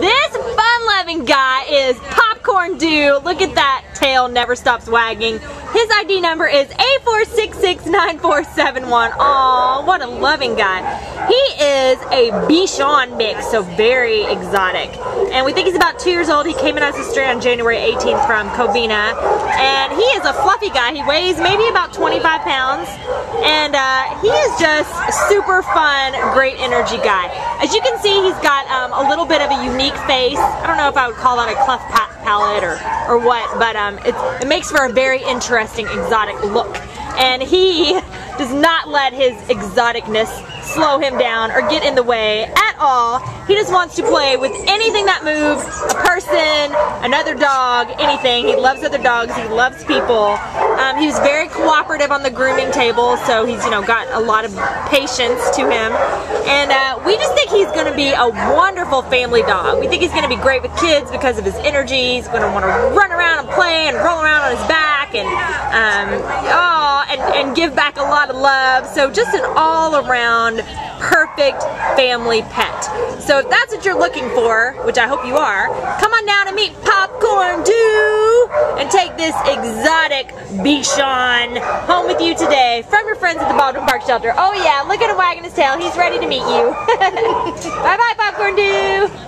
This fun-loving guy is Popcorn Dew. Look at that tail never stops wagging. His ID number is A4669471. Aw, what a loving guy. He is a Bichon mix, so very exotic. And we think he's about two years old. He came in as a stray on January 18th from Covina. And he is a fluffy guy. He weighs maybe about 25 pounds. And uh, he is just super fun, great energy guy. As you can see, he's got um, a little bit of a unique face. I don't know if I would call that a cleft palate or, or what, but um, it makes for a very interesting exotic look. And he does not let his exoticness slow him down or get in the way at all. He just wants to play with anything that moves, a person, another dog, anything. He loves other dogs, he loves people. Um, he was very cooperative on the grooming table, so he's, you know, got a lot of patience to him. And uh, we just think he's going to be a wonderful family dog. We think he's going to be great with kids because of his energy. He's going to want to run around and play and roll around on his back and, um, oh, and give back a lot of love. So just an all-around perfect family pet. So if that's what you're looking for, which I hope you are, come on down and meet Popcorn Dew and take this exotic Bichon home with you today from your friends at the Baldwin Park Shelter. Oh yeah, look at him wagging his tail. He's ready to meet you. Bye-bye, Popcorn Dew.